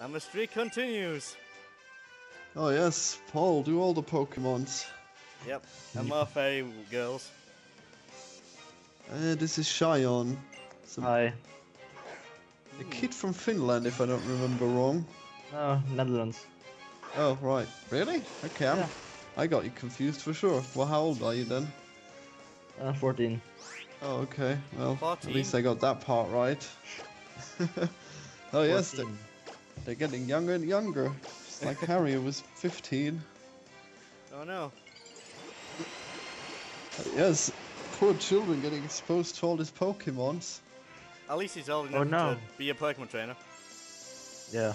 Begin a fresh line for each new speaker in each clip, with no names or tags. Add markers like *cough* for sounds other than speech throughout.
And the streak continues.
Oh yes, Paul, do all the Pokemons.
Yep. And more fairy girls.
Uh, this is Cheyenne. Some,
Hi.
a kid from Finland, if I don't remember wrong.
Oh, Netherlands.
Oh, right. Really? Okay, I'm,
Yeah.
I got you confused for sure. Well, how old are you then?
Uh, 14.
Oh, okay. Well,
14.
at least I got that part right. *laughs* oh, yes, they're, getting younger and younger. Just like Harry who was 15.
Oh no.
Yes, poor children getting exposed to all these Pokemons.
At least he's old enough
Oh,
enough
no.
to be a Pokemon trainer.
Yeah.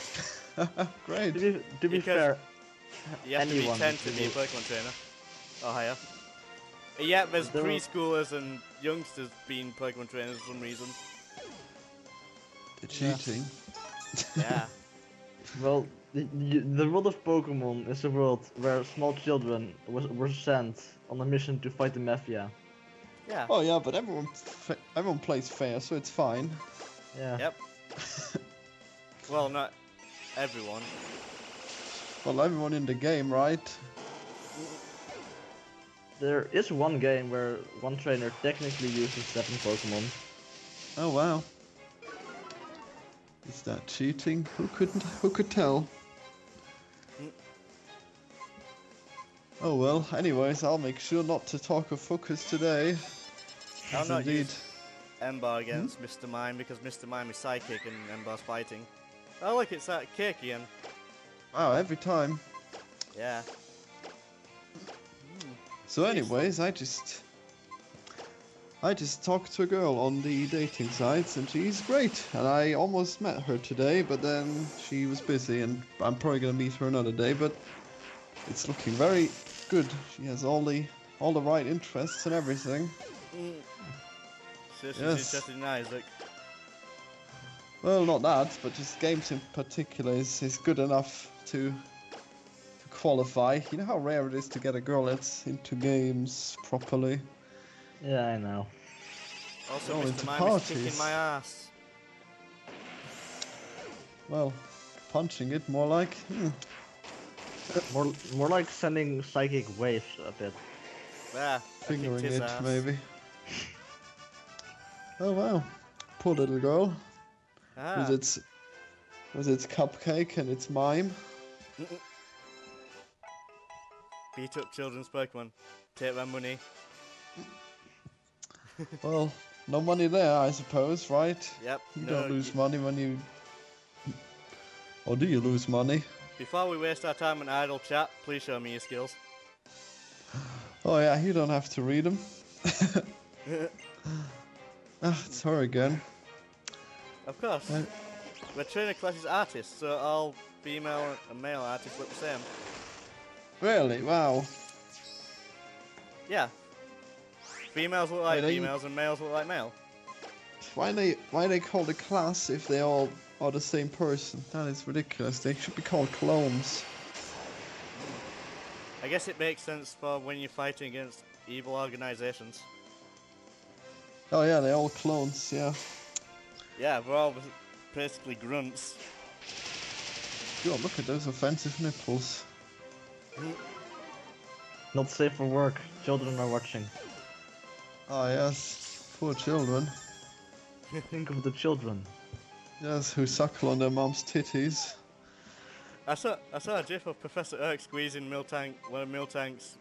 *laughs*
Great.
To be, to be fair,
You have
Anyone
to be 10 to be a Pokemon trainer. Or higher. Yeah, there's
There are-
preschoolers and youngsters being Pokemon trainers for some reason.
They're
Yeah.
cheating.
Yeah. *laughs*
well, the, the, the world of Pokemon is a world where small children was, were sent on a mission to fight the Mafia.
Yeah.
Oh yeah, but everyone fa- everyone plays fair, so it's fine.
Yeah.
Yep. *laughs* well, not everyone.
Well, everyone in the game, right?
There is one game where one trainer technically uses seven Pokemon.
Oh wow. Is that cheating? Who couldn't? Who could tell? Oh well. Anyways, I'll make sure not to talk of Focus today.
I'll not
indeed.
use Ember against hmm? Mr. Mime because Mr. Mime is psychic and Ember's fighting. Oh look, it's that cake again.
Wow, every time.
Yeah.
So, anyways, I just. I just talked to a girl on the dating sites and she's great. And I almost met her today, but then she was busy and I'm probably gonna meet her another day, but it's looking very good. She has all the all the right interests and everything.
Mm. She's
Yes.
interested in Isaac.
Well, not that, but just games in particular is, is good enough to to qualify. You know how rare it is to get a girl that's into games properly.
Yeah, I know.
Also,
Going
Mr.
to
Mime is kicking
parties.
my ass.
Well, punching it more like. Hmm.
More, more like sending psychic waves a bit.
There. I kicked
fingering it,
ass.
maybe. Oh wow, poor little girl.
Ah.
Was its was its cupcake and its mime?
Beat up children's Pokemon. Take their money.
Well, no money there, I suppose, right?
Yep.
You
no,
don't lose
y-
money when you. Or do you lose money?
Before we waste our time in idle chat, please show me your skills.
Oh yeah, you don't have to read them. *laughs* ah, it's her again.
Of course.
Uh,
We're trainer class is artists, so all female and male artists look the same.
Really? Wow.
Yeah. Females look like
Wait, are you-
females and males look like male.
Why they why they called a class if they all are the same person? That is ridiculous. They should be called clones.
I guess it makes sense for when you're fighting against evil organizations.
Oh yeah, they're all clones. Yeah.
Yeah, we're all basically grunts.
God, look at those offensive nipples.
Not safe for work. Children are watching.
Ah yes, poor children.
Think of the children.
Yes, who suckle on their mom's titties.
I saw I saw a gif of Professor Urk squeezing Miltank one of Miltank's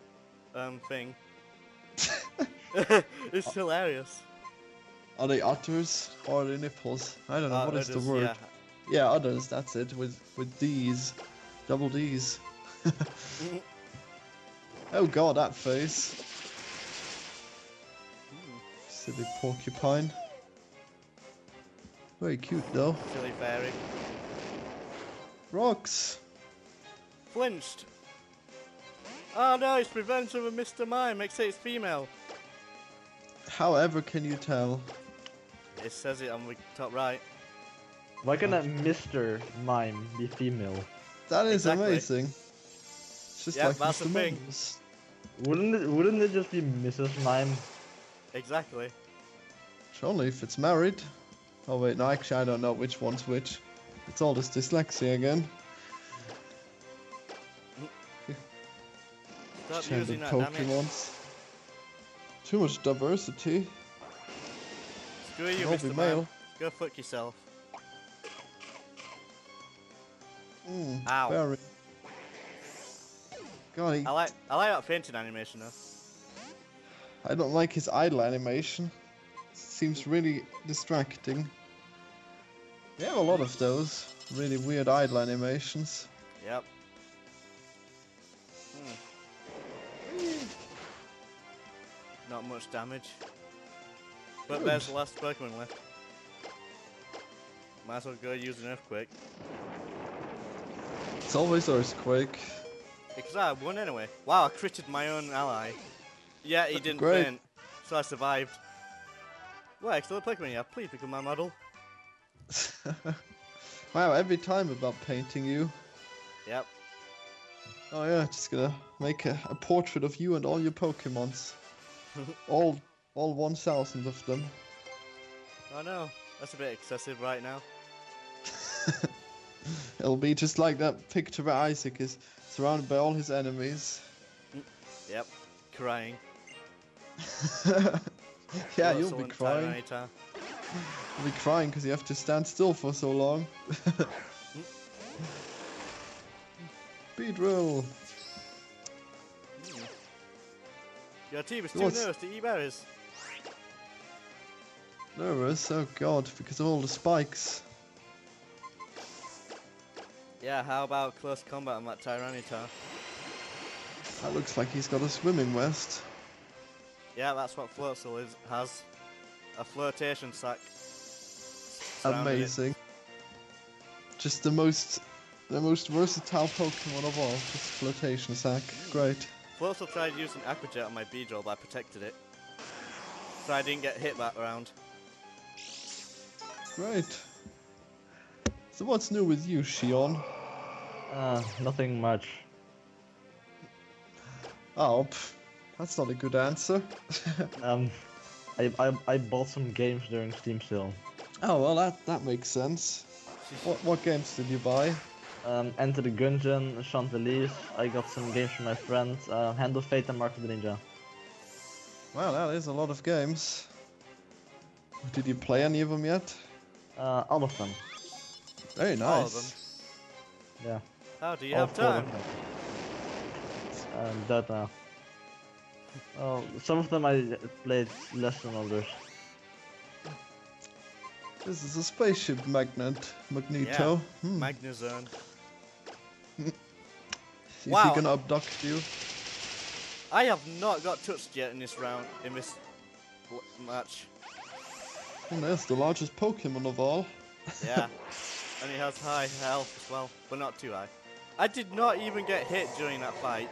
um thing. *laughs* *laughs* it's hilarious.
Are they udders or are they nipples? I don't know.
Uh,
what is
others,
the word?
Yeah.
Yeah, udders. That's it. With with D's, double D's. *laughs* oh God, that face. Silly porcupine. Very cute though.
Silly fairy.
Rocks.
Flinched. Oh no, it's Revenge of a Mr. Mime, except it's female.
However, can you tell?
It says it on the top right.
Why can a Mr. Mime be female?
That is
Exactly.
amazing. It's just
Yep,
like
that's
Mr.
the thing.
Wouldn't it, wouldn't it just be Mrs. Mime?
Exactly.
Only if it's married. Oh wait, no, actually I don't know which one's which. It's all this dyslexia again.
Stop
Champion
using that, damn it.
Pokemons. Too much diversity.
Screw you, Mr.
be
Man.
male.
Go fuck yourself.
Mm,
Ow.
Very. God, he,
I like I like that fainting animation though.
I don't like his idle animation. Seems really distracting. We have a lot of those really weird idle animations.
Yep. Hmm. Not much damage. But
Good.
there's the last Pokemon left. Might as well go use an earthquake.
It's always earthquake.
Because I won anyway. Wow, I critted my own ally. Yeah, he didn't
Great.
So I survived. Wait, Well, excellent Pokemon, yeah. Please become my model. *laughs*
wow, every time about painting you.
Yep.
Oh yeah, just gonna make a, a portrait of you and all your Pokemons. *laughs* all all 1,000 of them.
Oh know, that's a bit excessive right now. *laughs*
It'll be just like that picture where Isaac is surrounded by all his enemies.
Mm, yep. Crying. *laughs*
yeah, you'll be crying. You'll be crying because you have to stand still for so long. *laughs* Speed roll.
Hmm. Your team is too
What's-
nervous to eat berries.
Nervous, oh god, because of all the spikes.
Yeah, how about close combat on that Tyranitar?
That looks like he's got a swimming vest.
Yeah, that's what Floatzel is has. A flotation sack. surrounding it.
Amazing. Just the most the most versatile Pokemon of all. Just flotation sack. Great.
Floatzel tried using Aqua Jet on my Beedrill, but I protected it. So I didn't get hit that round.
Great. So what's new with you, Shion?
Uh, nothing much.
Oh, pff, that's not a good answer. *laughs*
Um, I, I, I bought some games during Steam sale.
oh well, that that makes sense. What what games did you buy?
Um, Enter the Gungeon, Chantilly's. I got some games from my friends. Uh, Hand of Fate and Mark of the Ninja.
Wow, that is a lot of games. Did you play any of them yet?
Uh, all of them.
Very nice.
All of them.
Yeah.
How do you
all
have time?
them. Um, that now. Oh, some of them I played less than others.
This is a spaceship magnet, Magneto. Hmm.
Magnezone. *laughs*
See if he gonna abduct you.
I have not got touched yet in this round, in this match.
And there's the largest Pokemon of all. *laughs*
Yeah. and he has high health as well, but not too high. I did not even get hit during that fight.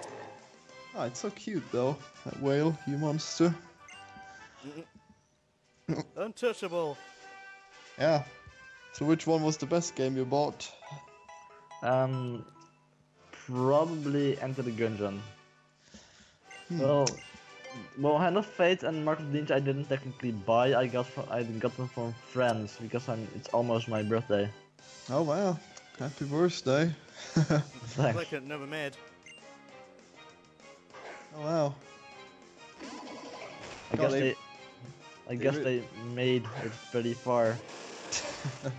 Ah, it's so cute though. That whale, you monster.
Untouchable.
Yeah. So which one was the best game you bought?
Um, probably Enter the Gungeon.
Hmm.
Well, well, Hand of Fate and Mark of Ninja I didn't technically buy. I got from I got them from friends because I'm it's almost my birthday.
Oh wow. Happy birthday. *laughs*
Thanks.
Like it never made.
Oh wow.
I
God,
guess
they-
they, I
they
guess
re-
they made it pretty far. *laughs*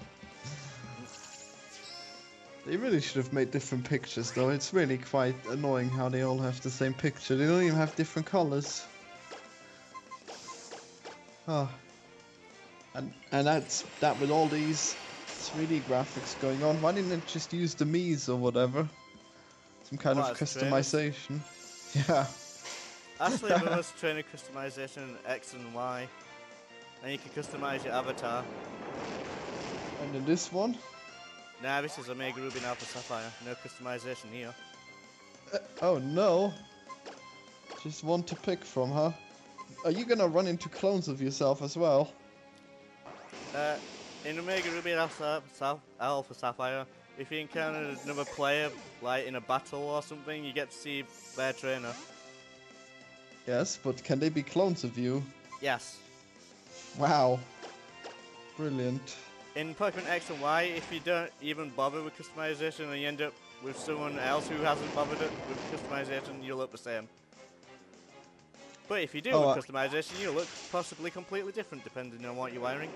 They really should have made different pictures though. It's really quite annoying how they all have the same picture. They don't even have different colors. Ah. And and that's that with all these 3D graphics going on. Why didn't it just use the Mii's or whatever? Some kind
What,
of
as trainers?
customization. *laughs* Yeah.
Actually, there was trainer customization in X and Y. And you can customize your avatar.
And in this one,
Nah, this is Omega Ruby and Alpha Sapphire. No customization here.
oh no. Just one to pick from, huh? Are you gonna run into clones of yourself as well?
Uh, in Omega Ruby and Alpha, Sa- Alpha Sapphire, if you encounter another player, like in a battle or something, you get to see their trainer.
Yes, but can they be clones of you?
Yes.
Wow. Brilliant.
in Pokemon X and Y, if you don't even bother with customization and you end up with someone else who hasn't bothered it with customization, you look the same. But if you do
Oh,
with uh, customization, you look possibly completely different depending on what you're wearing.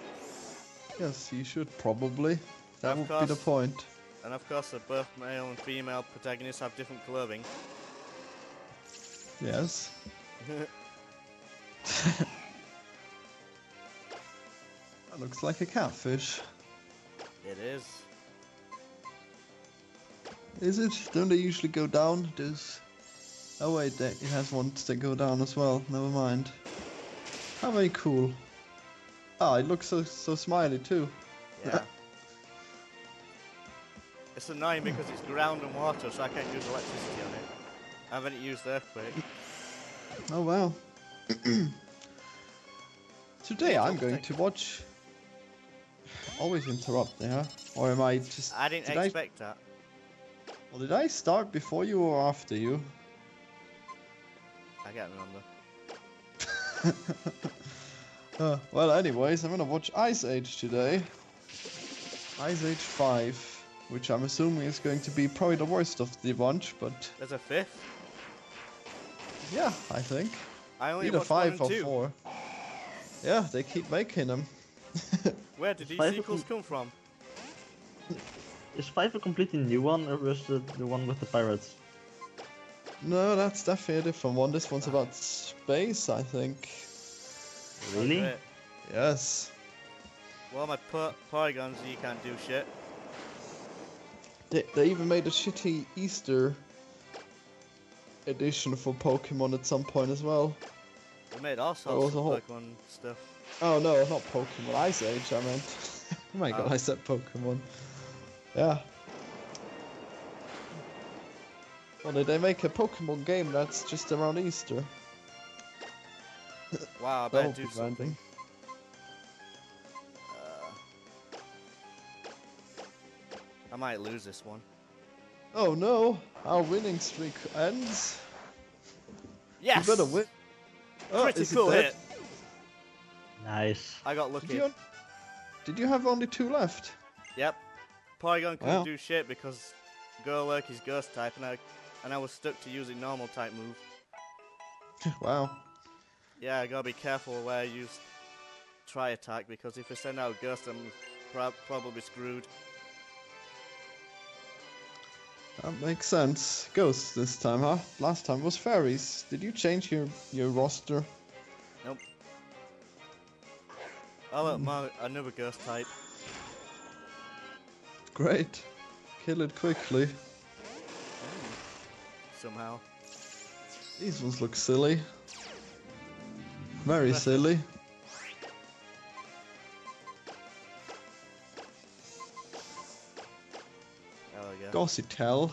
Yes, you should probably. That would be the point.
And of course, the both male and female protagonists have different clothing.
Yes. That looks like a catfish.
It is.
Is it? Don't they usually go down? Does... Oh wait, it has ones that go down as well. Never mind. How very cool. Ah, it looks so so smiley too.
Yeah. it's annoying because it's ground and water, so I can't use electricity on it. I haven't used earthquake.
Oh wow. *clears throat* Today I'm going to watch. Always interrupt there, or am I just?
I didn't
did
expect that.
Well, did I start before you or after you?
I can't remember. *laughs*
Uh, well, anyways, I'm gonna watch Ice Age today. Ice Age 5, which I'm assuming is going to be probably the worst of the bunch, but
There's a fifth.
Yeah, I think.
I only
Either
watched
5 or
two.
4. Yeah, they keep making them. *laughs*
Where did these
Five
sequels come from?
Is five a completely new one, or is it the one with the pirates?
no, that's definitely a different one. This one's about space, I think.
Really?
Yes.
Well, my po- polygons, you can't do shit.
They, they even made a shitty Easter edition for Pokemon at some point as well.
We made all
was
sorts of
whole-
Pokemon stuff.
Oh no, not Pokemon. Ice Age, I meant. *laughs* oh my god,
Oh.
I said Pokemon. Yeah. Well, did they make a Pokemon game that's just around Easter?
Wow, I better do something. Uh, I might lose this one.
Oh no, our winning streak ends.
Yes!
You better win. Oh, is it
Critical
dead?
hit!
Nice.
I got
Did
lucky.
you, did you have only two left?
Yep. Porygon couldn't
Wow.
do shit because Golurk is ghost type and I, and I was stuck to using normal type move. *laughs*
wow.
Yeah, I gotta be careful where I use Tri Attack because if I send out ghost, I'm prob- probably screwed.
That makes sense. Ghosts this time, huh? Last time was fairies. Did you change your, your roster?
Nope. Oh, look, my, another ghost type.
Great. Kill it quickly. Hmm.
Somehow.
These ones look silly. Very silly. Gothitelle.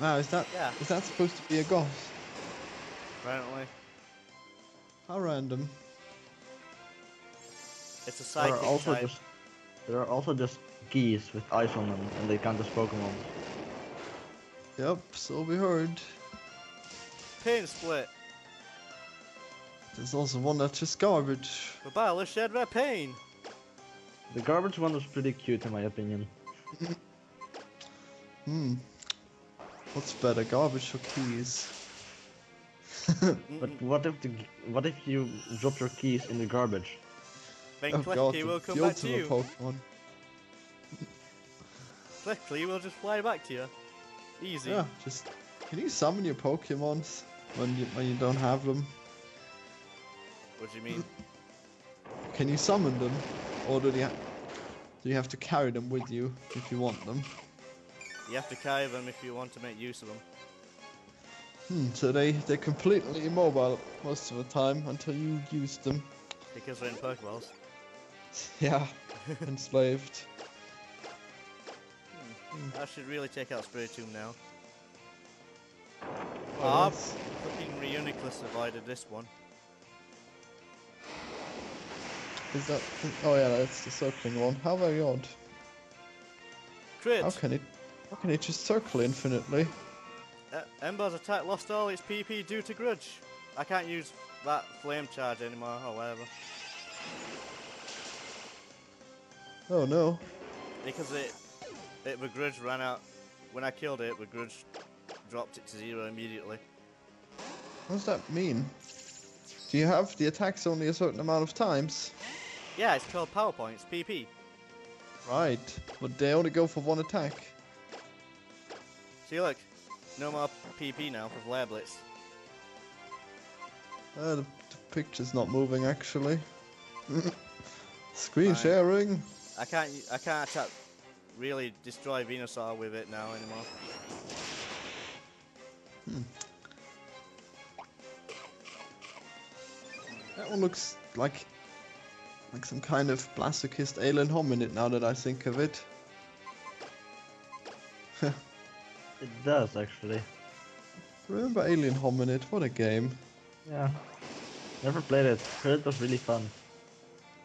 Wow, is that
Yeah.
is that supposed to be a goth?
Apparently.
How random.
It's a
There are
psychic
also
type.
just there are also just geese with eyes on them, and they count as Pokemon.
Yep, so we heard.
Pain split.
There's also one that's just garbage.
The battle shed their pain.
The garbage one was pretty cute in my opinion. *laughs*
Hmm. What's better, garbage or keys?
But what if the what if you drop your keys in the garbage?
Then
oh
Klefki will come back to
ultimate
you.
Pokemon.
Klefki will just fly back to you. Easy.
Yeah, just can you summon your Pokemons when you when you don't have them?
What do you mean?
Can you summon them, or do you ha- do you have to carry them with you if you want them?
You have to carry them if you want to make use of them.
Hmm, so they they're completely immobile most of the time until you use them.
Because they're in Pokeballs. *laughs*
Yeah, *laughs* enslaved.
I should really take out Spiritomb now.
Oh,
Ah,
yes.
fucking Reuniclus avoided this one.
Is that? Oh yeah, that's the circling one. How very odd.
Crit!
How can it? How can it just circle infinitely?
Uh, Ember's attack lost all its PP due to Grudge. I can't use that flame charge anymore or whatever.
Oh no.
Because it, it the grudge ran out. When I killed it, the grudge dropped it to zero immediately.
What does that mean? Do you have the attacks only a certain amount of times?
Yeah, it's called PowerPoints, PP.
Right, but they only go for one attack.
See, look, no more PP now for Flare Blitz.
Uh, the, the picture's not moving actually. *laughs* Screen
Fine.
sharing.
I can't, I can't attack, really destroy Venusaur with it now anymore.
That one looks like like some kind of Blastocyst alien hominid now that I think of it. *laughs* *laughs*
It does actually.
Remember Alien Hominid? What a game.
Yeah. Never played it. Heard it was really fun.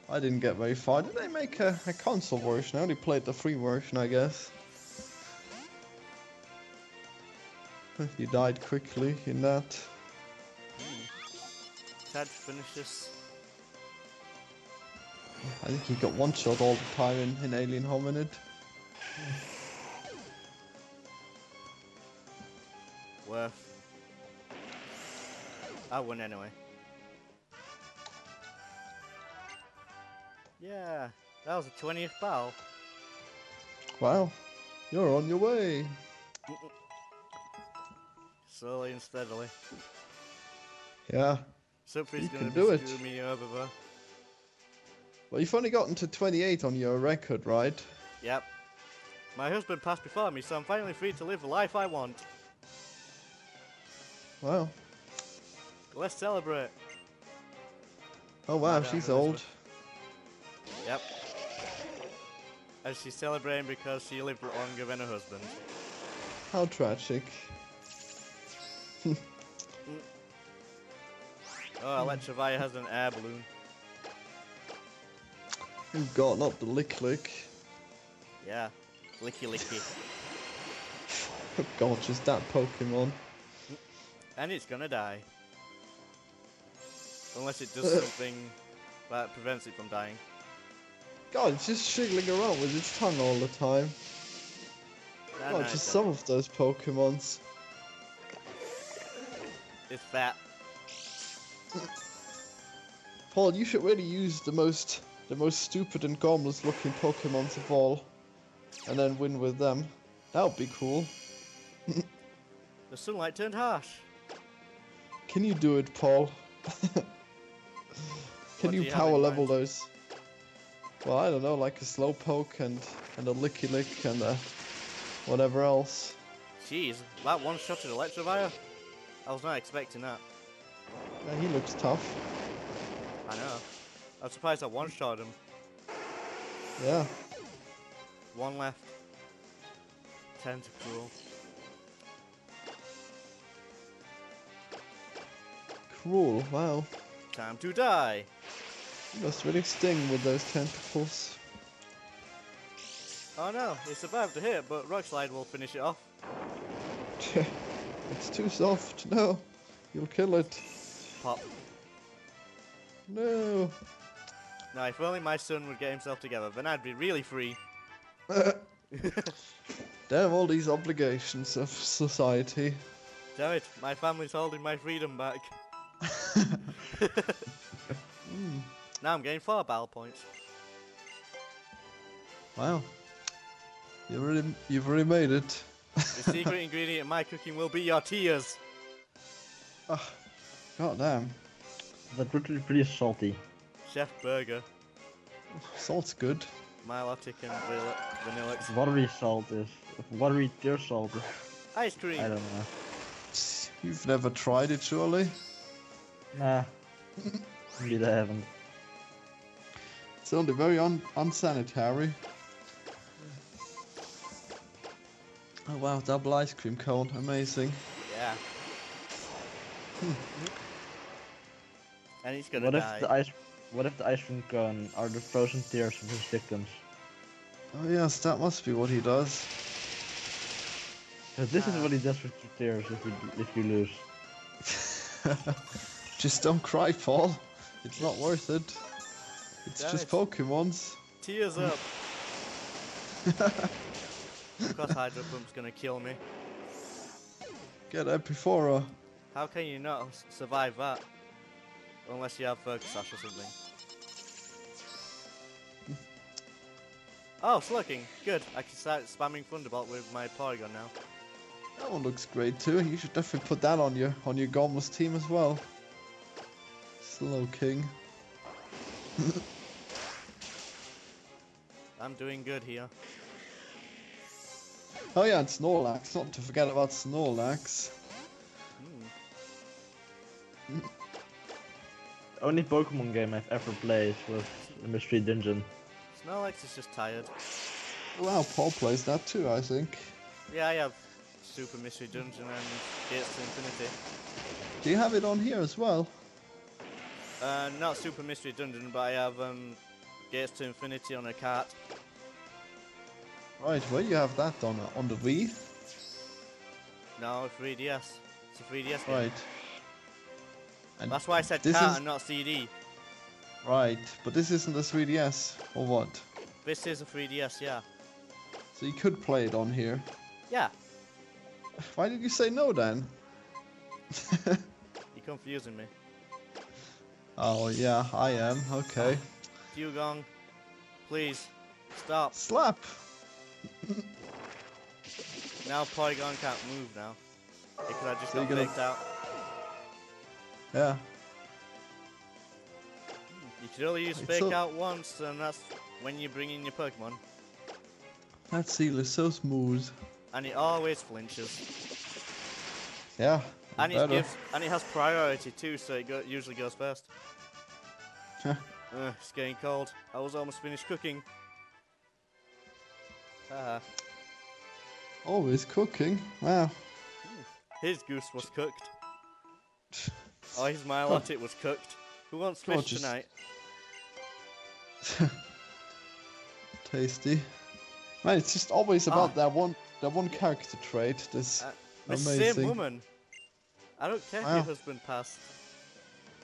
I didn't get very far. Did they make a, a console version? I only played the free version, I guess. You died quickly in that. Hmm.
Time to finish this.
I think he got one shot all the time in, in Alien Hominid. *laughs*
Worth. I won anyway. Yeah, that was the 20th battle.
Wow, you're on your way.
Slowly and steadily.
Yeah.
Something's
You
gonna
can do it.
me over.
Well, you've only gotten to 28 on your record, right?
Yep. My husband passed before me, so I'm finally free to live the life I want.
Wow.
Let's celebrate.
Oh wow, she's old.
Yep. And she's celebrating because she lived longer than her husband.
How tragic. *laughs*
Oh, Electivire has an air balloon.
Oh god, not the lick lick.
Yeah. Licky licky.
Oh god, just that Pokemon.
And it's gonna die. Unless it does *laughs* something that prevents it from dying.
God, it's just shiggling around with its tongue all the time.
Nah,
Not
nah,
just some of those Pokemons.
It's fat. *laughs*
Paul, you should really use the most the most stupid and gormless looking Pokemons of all. And then win with them. That would be cool. *laughs*
The sunlight turned harsh.
Can you do it, Paul? *laughs* Can you
you
power level those? Well, I don't know, like a Slowpoke and and a Licky Lick and a whatever else.
Jeez, that one shot at Electivire? I was not expecting that.
Yeah, he looks tough.
I know. I'm surprised I one shot him.
Yeah.
One left. Tentacruel.
Cruel. Wow.
Time to die.
He must really sting with those tentacles.
Oh no, it survived the hit, but Rock Slide will finish it off. *laughs*
it's too soft. No. You'll kill it.
Pop.
No.
Now, if only my son would get himself together, then I'd be really free. *laughs*
Damn all these obligations of society.
Damn it, my family's holding my freedom back. Now I'm getting four battle points.
Wow. You really, you've really made it.
The secret ingredient in my cooking will be your tears. *laughs*
Ah, God damn.
That's pretty, pretty salty.
Chef Burger,
Salt's good.
Milotic and vanilla, Vanilluxe.
Watery salt is. Watery deer salt is.
Ice cream.
I don't know.
You've never tried it, surely?
Nah. Maybe I haven't.
It's only very un- unsanitary. Oh wow, double ice cream cone, amazing.
Yeah. and he's gonna
What
die.
if the ice? What if the ice cream cone are the frozen tears of his victims?
Oh yes, that must be what he does.
'Cause this is
Ah.
what he does with your tears if you if you lose. *laughs*
Just don't cry, Paul. It's not worth it. It's
Damn
just
it.
Pokemons.
Tears up. *laughs* Of course, Hydro Pump's gonna kill me.
Get Epiphora.
Uh, How can you not survive that? Unless you have uh, Focus Sash or something. Oh, Slurking. Good. I can start spamming Thunderbolt with my Porygon now.
That one looks great too. You should definitely put that on your on your Gormless team as well. Slow King. *laughs*
I'm doing good here.
Oh yeah, and Snorlax. Not to forget about Snorlax.
Hmm.
Only Pokemon game I've ever played was the Mystery Dungeon.
Snorlax is just tired.
Wow, Paul plays that too, I think.
Yeah, I have Super Mystery Dungeon and Gates to Infinity.
Do you have it on here as well?
Uh, not Super Mystery Dungeon, but I have um, Gates to Infinity on a cart.
Right, where do you have that on on the Wii?
No, 3DS. It's a 3DS game.
Right. And
That's why I said cart
is-
and not CD.
right, but this isn't a 3DS or what?
This is a 3DS, yeah.
So you could play it on here.
Yeah,
Why did you say no then? *laughs*
you're confusing me.
Oh yeah, I am. Okay.
Dewgong, please, stop.
Slap.
Now Porygon can't move now. Because I just
So
got
gonna-
faked out.
Yeah.
You can only use
It's
fake
so-
out once, and that's when you bring in your Pokemon.
That seal is so smooth.
And it always flinches.
Yeah.
And it gives, and it has priority too, so it go, usually goes first. *laughs* Ugh, it's getting cold. I was almost finished cooking. Ah,
Always cooking. Wow.
his goose was cooked. *laughs* Oh, his Milotic was cooked. Who wants fish
Gorgeous.
tonight? *laughs*
Tasty. Man, it's just always about
Ah.
that one that one character trait. This
Uh, The same woman. I don't care if
Wow.
your husband passed.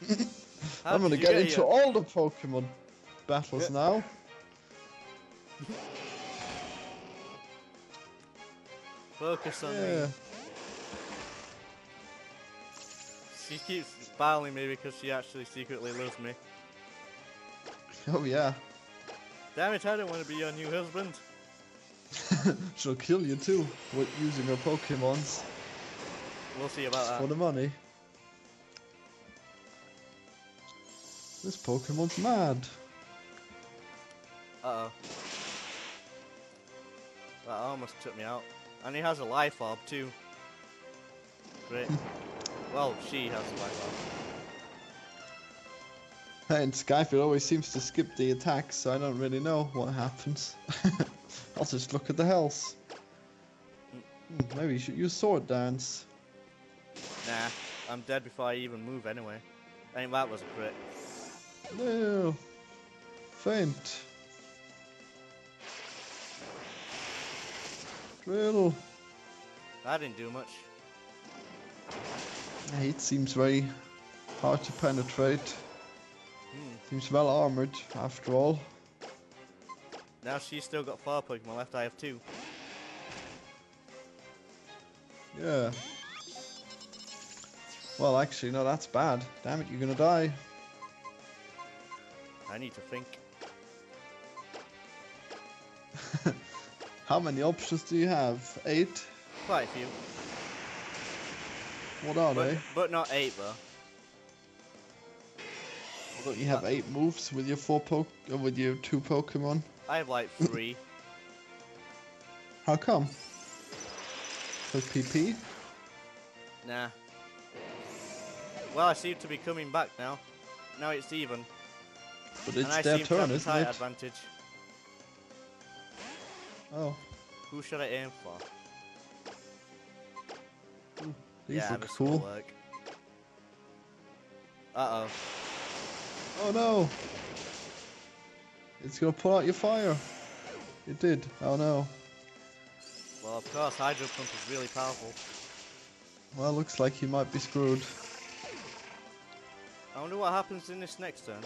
*laughs*
I'm gonna
you
get into
here?
all the Pokemon battles now.
Focus on
Yeah.
me. She keeps battling me because she actually secretly loves me. *laughs*
Oh yeah.
Damn it, I don't want to be your new husband. *laughs*
She'll kill you too with using her Pokemons
We'll see about
for the money. This Pokemon's mad.
Uh oh. That almost took me out. And he has a life orb too. Great. well, she has a life orb.
And Skyfield always seems to skip the attacks, so I don't really know what happens. *laughs* I'll just look at the health. Hmm, Maybe you should use Sword Dance.
Nah, I'm dead before I even move anyway. I think that was a crit.
No. Faint. Drill.
That didn't do much.
It seems very hard to penetrate.
Hmm.
Seems well armored, after all.
Now she's still got four Pokemon left, I have two.
Yeah. Well, actually, no, that's bad. Damn it, you're gonna die.
I need to think. *laughs*
How many options do you have? Eight?
Quite a few.
What are
But,
they?
but not eight though.
Don't you have eight moves with your four po- uh, with your two Pokemon?
I have like three.
How come? With PP?
nah. Well, I seem to be coming back now. Now it's even.
But
and
it's
I
their
seem to have
turn,
a
isn't
tight
it?
advantage.
Oh,
Who should I aim for?
these
yeah,
look cool.
Uh oh.
Oh no! It's gonna pull out your fire. It did. Oh no.
Well, of course, Hydro Pump is really powerful.
Well, looks like he might be screwed.
I wonder what happens in this next turn.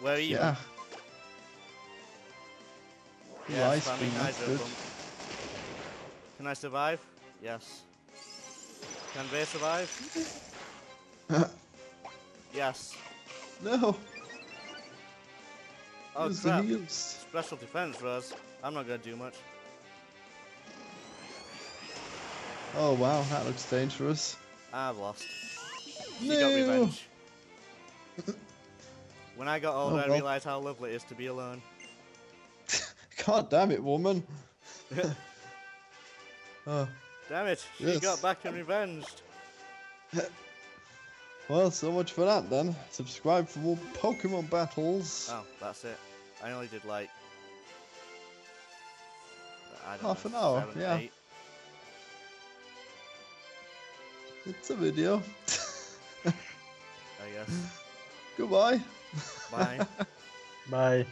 Where even?
Yeah.
Yes,
ice
spamming
cream,
hydro
good.
pump. Can I survive? Yes. Can they survive? *laughs* Yes.
No,
Oh crap. Special defense, Rose. I'm not gonna do much.
Oh wow, that looks dangerous.
I've lost.
No.
got revenge. *laughs* when I got older,
Oh,
I realized how lovely it is to be alone. *laughs*
God damn it, woman. *laughs* oh,
Damn it, she
Yes.
got back and revenged.
well, so much for that then. Subscribe for more Pokemon battles.
Oh, that's it. I only did like.
Half
know,
an hour,
seven,
yeah.
eight.
It's a video.
I guess.
Goodbye.
Bye. *laughs*
Bye.